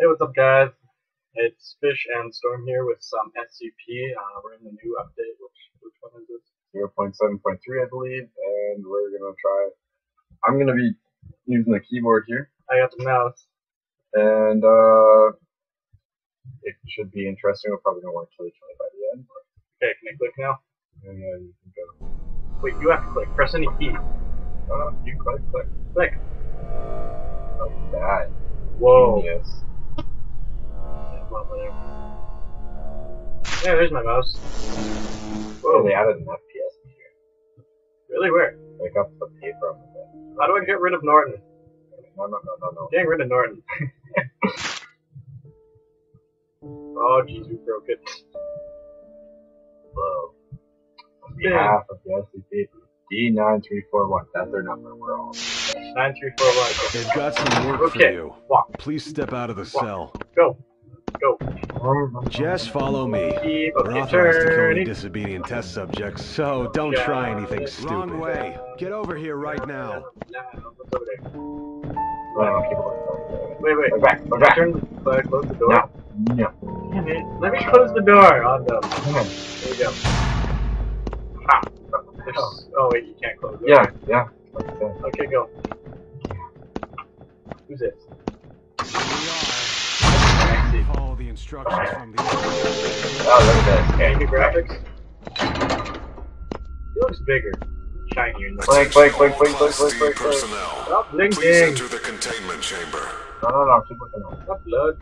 Hey, what's up, guys? It's Fish and Storm here with some SCP. Uh, we're in the new update. Which which one is this? 0.7.3, I believe, and we're gonna try. I'm gonna be using the keyboard here, I got the mouse. and uh, it should be interesting. We're probably gonna work till the 20 by the end, but Okay, can I click now? yeah, yeah, you can go. Wait, you have to click. Press any key. Uh, you click, click, Click. like that. Whoa. Genius. Yeah, well, whatever. Yeah, there's my mouse. Oh, they added an FPS here. Really? Where? Like up the paper on the How do I get rid of Norton? No, no, no, no, no. Getting rid of Norton. oh, jeez, we broke it. Whoa. On Yeah. behalf of the SCP, D9341, that's their number. We're all. 9341. They've got some work Okay. for you. Walk. Please step out of the cell. Go. Go. Jess, follow me. Keep We're okay, authorized to kill any disobedient test subjects, so don't Yeah. try anything stupid. Wrong way. Get over here right now. Nah, what's over there? Well, people are Wait, wait. We're back. We're back. turn the, uh, close the door? No. No. Damn it. Let me close the door on them. Come on. There we go. Ha. There's- Oh, wait, you can't close it. Yeah, yeah. Like Okay, go. Who's this? Instructions from the. Oh, look at this. Okay, Okay. graphics. He looks bigger. Shinier. in the- Blink, blink, blink, blink, blink, blink, Class blink, blink. personnel. Stop Please enter the containment chamber. No, no, no. Keep looking up. Stop blood.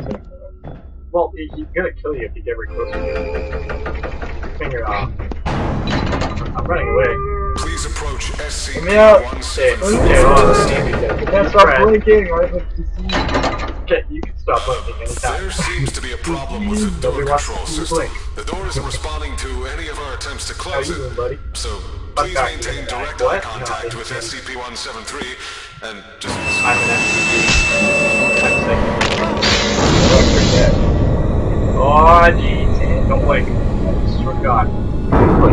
Well, he- he's gonna kill you if you get very close to him. Finger off. I'm running away. Please approach SCP me out. Okay, okay, 173. You can't stop blinking. I have to see. Okay, you can stop blinking anytime. There seems to be a problem with the door control to see you system. The door isn't responding to any of our attempts to close doing, it. buddy? So please maintain direct eye contact with SCP-173 and just I'm an SCP. I'm sick. Look, you're dead. Oh, jeez. Don't blink. I just forgot. Where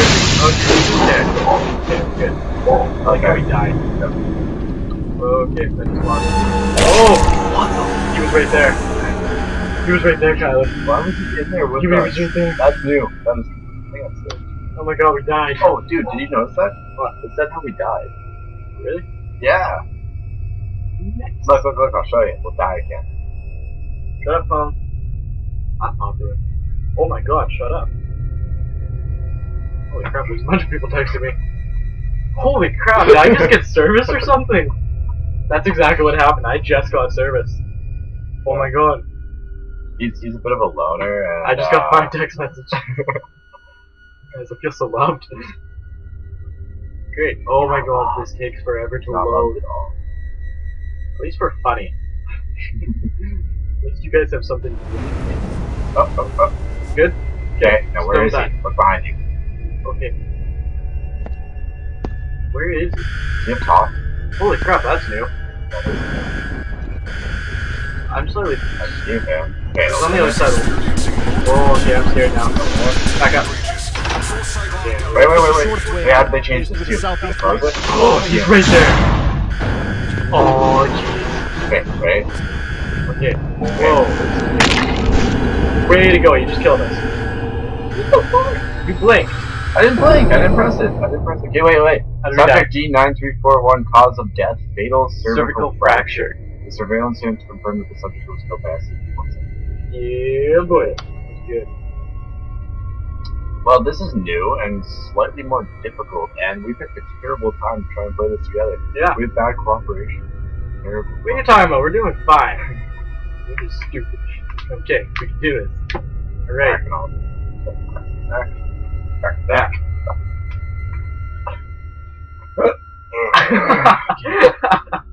is he? Oh, jeez, he's dead. Okay, good. I like how he died. Okay, I just lost. Oh! What the? He was right there. He was right there, Kyler. Why was he in there with He us? was right there. That's new. That is. I think that's new. Oh my god, we died. Oh, dude, did you notice that? What? It said how we died. really? Yeah. Look, look, look. I'll show you. We'll die again. Shut up, phone. I'm popular. Oh my god, shut up. Holy crap, there's a bunch of people texting me. Holy crap, did I just get service or something? That's exactly what happened. I just got service. Oh my god. He's, he's a bit of a loner. And, I just got uh, five text message. Guys, I feel so loved. Great. Oh my god, this takes forever to Not load. at all. At least we're funny. At least you guys have something to do. Oh, oh, oh. Good? Okay, now where is Still he? Look behind you. Okay. Where is he? Have top? Holy crap, that's new. I'm slowly. That's new, man. Okay, It's let's on the other Oh, okay, I'm scared now. Back up. breaches. Full site log Yeah. Wait, wait, wait, wait. Wait, how did they change this to the to? southeast Froze it? Oh, he's right there. Oh, jeez. Okay, wait. Okay. Whoa. Way to go, you just killed us. What the fuck? You blinked. I didn't blink. I didn't press it. I didn't press it. Okay, wait, wait. How did we die? Subject D9341, cause of death, fatal cervical, Cervical fracture. The surveillance unit confirmed that the subject was killed by SCP-173. Yeah, boy. That's good. Well, this is new and slightly more difficult, and we picked a terrible time to try and play this together. Yeah. With bad cooperation. Terrible. What are you talking about? We're doing fine. We're just stupid. Okay, we can do this. Alright. Back and. Back. Back. Back.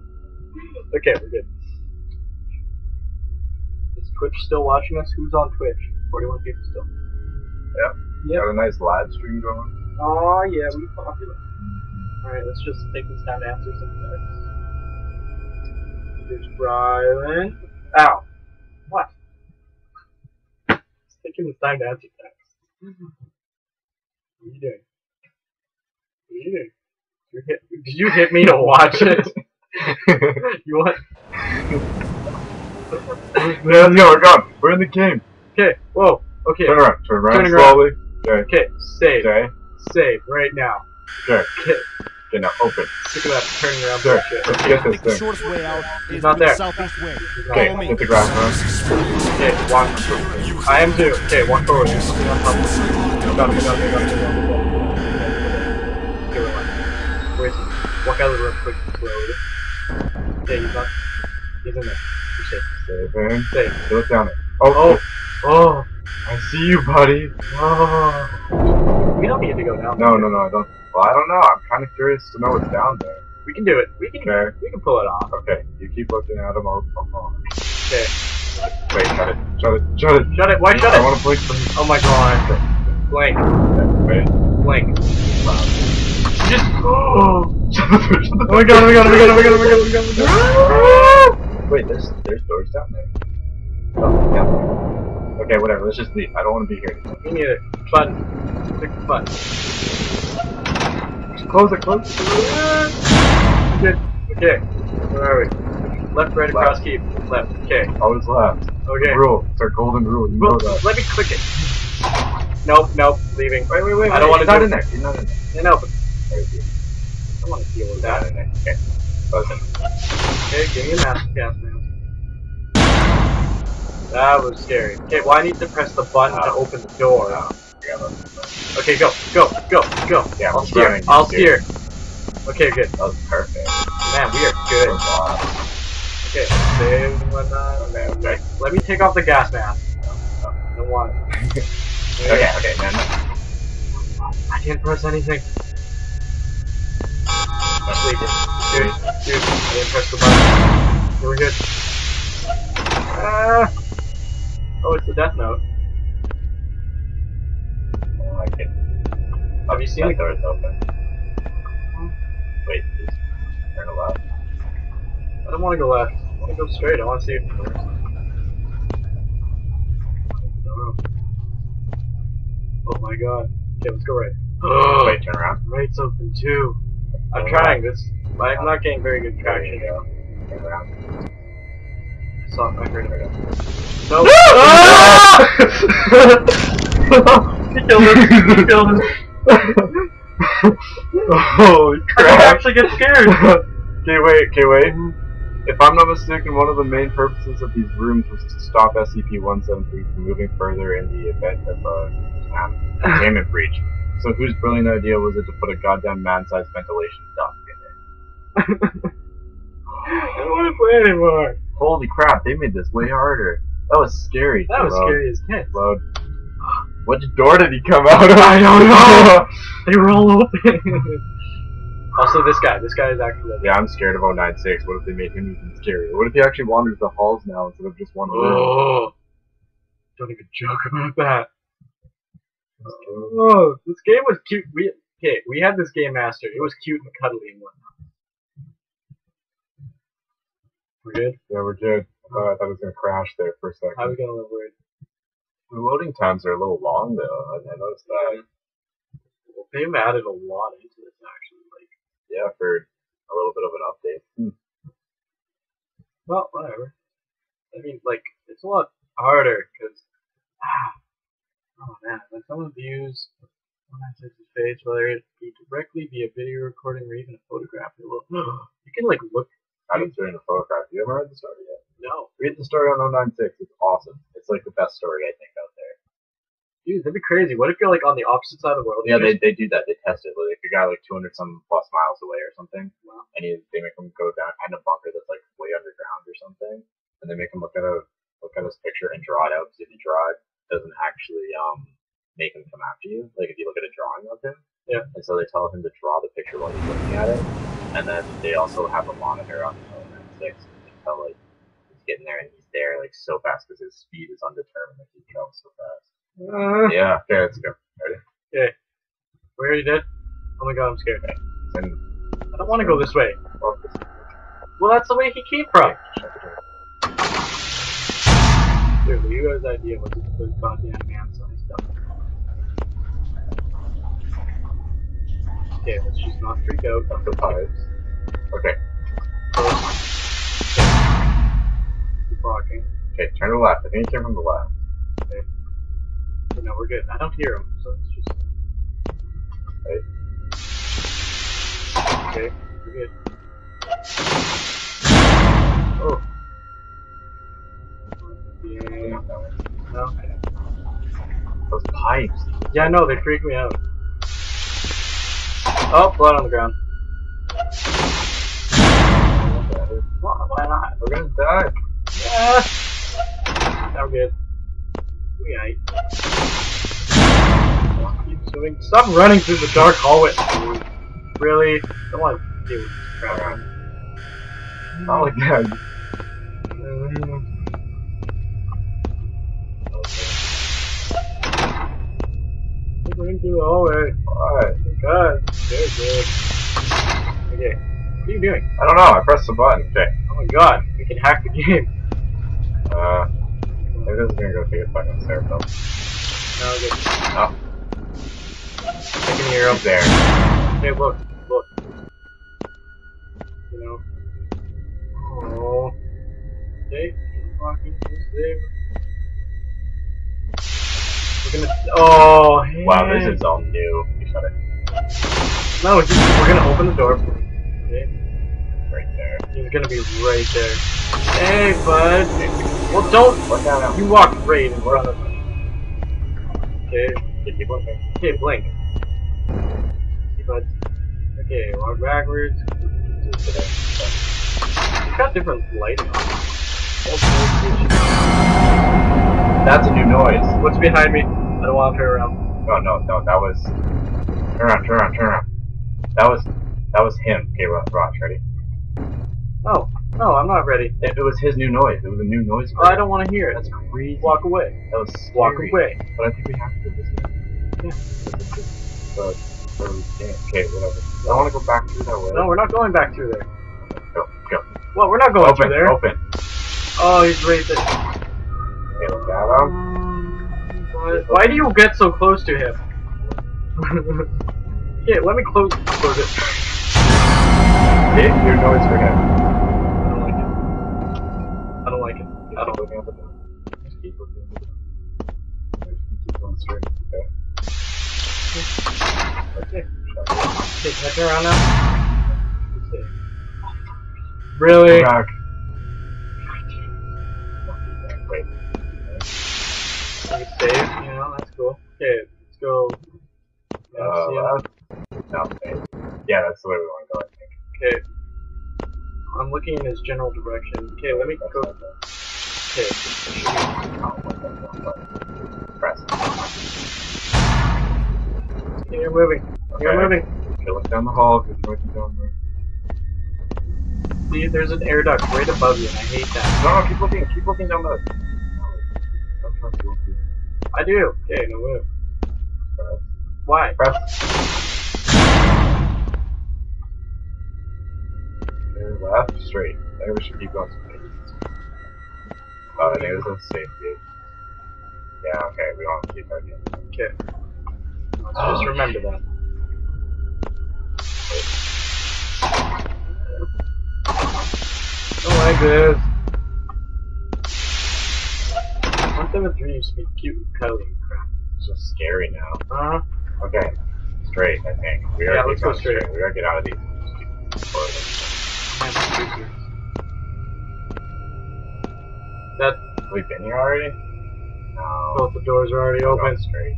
okay, we're good. Is Twitch still watching us? Who's on Twitch? 41 people still. Yep. Got a nice live stream going. Oh, yeah, we popular. Alright, let's just take this time to answer some texts. There's Brian. Ow. What? It's taking this time to answer texts. What are you doing? What are you doing? You hit, did you hit me to watch it? You want? Let's go, we're gone. We're in the game. Okay. Whoa. Okay. Turn around, turn around Turning around. slowly. Okay, Okay. Save. okay, Save right now. okay. Okay. Okay, now open. Sick of that turning around There, bullshit. let's get this The thing. shortest way out is not there. the southeast way. Okay, Follow me. hit the ground, huh? Okay, walk. I am too. Okay, walk forward. Got it, got it, got it, got it, Walk out of the room quick, slowly. Okay, he's not. He's in there. You're safe. Save in. Safe. Look down there. Oh, oh, Oh, I see you, buddy. oh. We don't need to go down. No, there. no, no, I don't. Well, I don't know. I'm kind of curious to know what's down there. We can do it. We can. Okay. We can pull it off. Okay, you keep looking at him. I'll. Okay. Wait, shut it. Shut it. Shut it. Shut it. Why shut I it? want to blink. Oh my god. Blank. Wait. Blank. Loud. Just. Oh. Shut the door. Shut the Oh my god. Oh my god. Oh my god. Oh my god. Oh my god. Oh my god. Oh my god. Wait, there's there's doors down there. Oh, yeah. Okay, whatever. Let's just leave. I don't want to be here. Me neither. Button. Click the button. Just close it. Close it. Ah, Good. Okay. Where are we? Left, right, across, keep. Left. Okay. Always left. Okay. Rule. It's our golden rule. You know that. let me click it. Nope, nope, leaving. Wait, wait, wait. I don't wait. wanna He's do not it. in there. He's not in there. You know, but There. I want to deal with that. in there. Okay. Close it. Okay, give me a mask, gas mask. That was scary. Okay, well I need to press the button to Oh. open the door. Oh, Okay, go, go, go, go. Yeah, I'll steer. I'll Steer. Okay, good. That was perfect. Man, we are good. Okay, save and whatnot. Okay, okay. Let me take off the gas mask. No, I don't want. Okay, okay, man. I can't press anything. Wait, dude, dude, I didn't press the button. We're good. Ah. Oh, it's the death note. I like it. Have you seen That it? door is open. Wait, please. Turn it left. I don't want to go left. I want to go straight. I want to see it first. Oh my god. Okay, let's go right. Wait, turn around. Right's open too. I'm trying this. but I'm not getting very good traction. go. Turn around. I saw. I heard it. No. he killed him. He killed him. Holy I crap! actually get scared. okay, wait, okay, wait. If I'm not mistaken, one of the main purposes of these rooms was to stop SCP-173 from moving further in the event of a um, containment breach. So whose brilliant idea was it to put a goddamn man-sized ventilation duct in it? I don't want to play anymore. Holy crap, they made this way harder. That was scary. That was Load. scary as heck. Load. Which door did he come out of? I don't know. They were all open. also, this guy. This guy is actually. yeah, I'm scared of 096. What if they made him even scarier? What if he actually wanders the halls now instead of just one room? Oh. Don't even joke about that. Oh, this game was cute. We okay. We had this game master. It was cute and cuddly and whatnot. We're good. Yeah, we're good. Uh, I thought it was gonna crash there for a second. Are we gonna live with? The loading times are a little long though. I, I noticed that. They've added a lot into this actually. Like, Yeah, for a little bit of an update. Hmm. well, whatever. I mean, like, it's a lot harder because. Ah, oh man, when someone views 196's face, whether it be directly via video recording or even a photograph, it will. You can like look. I haven't seen a photograph. You ever read the story yet? No, Read the story on 096. It's awesome. It's like the best story I think out there. dude, that'd be crazy. What if you're like on the opposite side of the world? Yeah, they, they do that. They test it. Like if a guy like 200 some plus miles away or something, Wow. and he, they make him go down in a bunker that's like way underground or something, and they make him look at a look at his picture and draw it out. Because if you draw it doesn't actually um make him come after you. Like if you look at a drawing of him, Yeah. And so they tell him to draw the picture while he's looking at it, and then they also have a monitor on the 096 to tell like he's getting there and he's there like so fast because his speed is undetermined. Like he travels so fast. Uh, Yeah. Okay, let's go. Ready? Okay. we already did. Oh my god, I'm scared. And I don't want to go this way. Well, that's the way he came from. Clearly, you guys' idea was just put goddamn man-sized stuff. Okay, let's just not freak out. Up the pipes. Okay. Keep walking. Okay, turn to the left. I think you came from the left. Okay. So now we're good. I don't hear him, so it's just... Right. Okay, we're good. Oh. Yeah. Those pipes. Yeah, no, they freak me out. Oh, blood on the ground. Why, not? We're gonna die. Yeah. Now we're good. We aight. Keep swimming. Stop running through the dark hallway. Really? Don't want to deal crap. Not like that. Keep running through the hallway. What? God. Good, good. Okay. What are you doing? I don't know. I pressed the button. Okay. Oh my god. We can hack the game. Uh, maybe this is gonna go take a fucking stair though. No, okay. Oh, I can hear he's there. Hey, look, look. You know. Oh. Okay, keep walking to save. We're gonna. Oh, hey. Wow, this is all new. You shut it No, he's, we're gonna open the door. Okay, right there. he's gonna be right there. Hey, bud. Well, don't. Look him. You walk right in front of him. Okay. Okay, keep looking. Okay, blink. See, bud. Okay, walk backwards. It's got different lighting on. That's a new noise. What's behind me? I don't want to turn around. No, no, no. That was. Turn around, turn around, turn around. That was. That was him. Okay, Ross, Ross, ready? Oh, no, I'm not ready. It, it was his new noise. It was a new noise. Oh, I don't want to hear it. That's crazy. Walk away. That was scary. Walk away. But I think we have to do this. Yeah. But, but we. Okay, whatever. I want to go back through that way. No, we're not going back through there. Go, go. Well, we're not going Open, through there. open. Oh, he's right there. Okay, look at him. Why, do you get so close to him? yeah, let me close, close it. Okay, new noise for him. I don't like it. I don't like it. I don't. looking at the door. Just keep looking at the door. Just keep going straight. Okay. Okay. Okay, can I turn around now? Really? Save, you know, that's cool. Okay, let's go. Yeah, Uh, see ya. left. No, okay. Yeah, that's the way we want to go, I think. Okay. I'm looking in his general direction. Okay, let me That's go. Okay. Press. Okay, you're moving. You're moving. Okay, look down the hall, because you down there. See, there's an air duct right above you, and I hate that. No, no, keep looking, keep looking down the... I do. Okay, no move. Press. Why? Press. Okay, left, straight. There we should keep going straight. Oh, I think this is safe, dude. Yeah, okay, we don't keep our game. Okay. Let's just remember that. Don't like this. One thing with dreams be cute and cuddly and crap. It's just scary now. Uh huh. Okay, straight, I think. We Yeah, gotta let's go going straight. We gotta get out of these. That We've been here already? No. both the doors are already We're open. straight.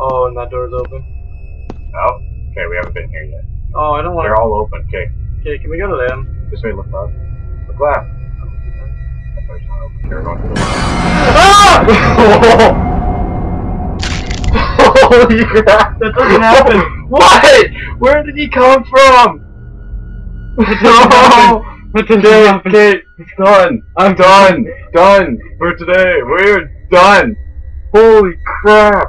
Oh, and that door's open. Oh, okay, we haven't been here yet. Oh, I don't want They're all open. Okay, Okay, can we go to them? this way, look left. Look left. That door's not open. Okay, we're going to the. Ah! Holy crap! That doesn't happen. What? Where did he come from? No! Okay, happen. okay, it's done. I'm done. Done for today. We're done. Holy crap!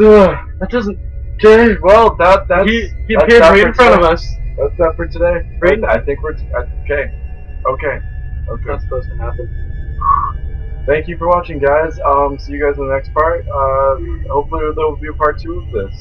Ugh. That doesn't. Okay, well that that's He, he appeared right in front of us. That's that for today. Right. I think we're t- uh, okay. Okay. Okay. That's supposed to happen. Thank you for watching, guys. Um, see you guys in the next part. Uh, hopefully there will be a part two of this.